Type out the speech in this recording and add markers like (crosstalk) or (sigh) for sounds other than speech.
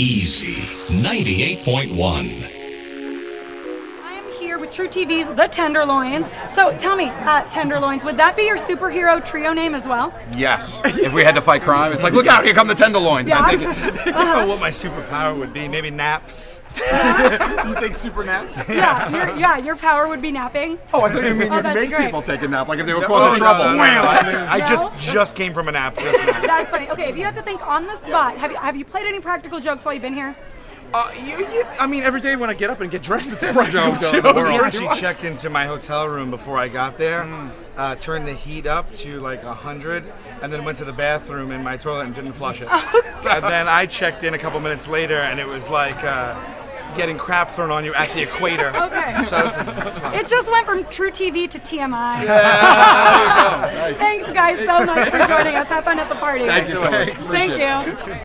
Easy 98.1. I am here with TruTV's The Tenderloins. So tell me, uh, Tenderloins, would that be your superhero trio name as well? Yes. if we had to fight crime, it's like, look out, here come the tenderloins. Yeah. I'm thinking, (laughs) I don't know what my superpower would be. Maybe naps. (laughs) you think super naps? (laughs) Yeah, your, yeah, your power would be napping. Oh, I thought you mean Oh, you'd make great. people take a nap, like if they were Oh, causing no, trouble. no, no, no. I just just came from a nap just now. That's funny. Okay, if you have to think on the spot, have you, have you played any practical jokes while you've been here? Uh, you, you, I mean, every day when I get up and get dressed, it's (laughs) a practical joke. joke. We're We all- actually checked into my hotel room before I got there, uh, turned the heat up to like 100, and then went to the bathroom in my toilet and didn't flush it. (laughs) and then I checked in a couple minutes later, and it was like uh, getting crap thrown on you at the equator. (laughs) Okay. So it's, it's fine. It just went from TruTV to TMI. Yeah. Thanks, guys, so much for joining us. Have fun at the party. Thank you so much. Thank you.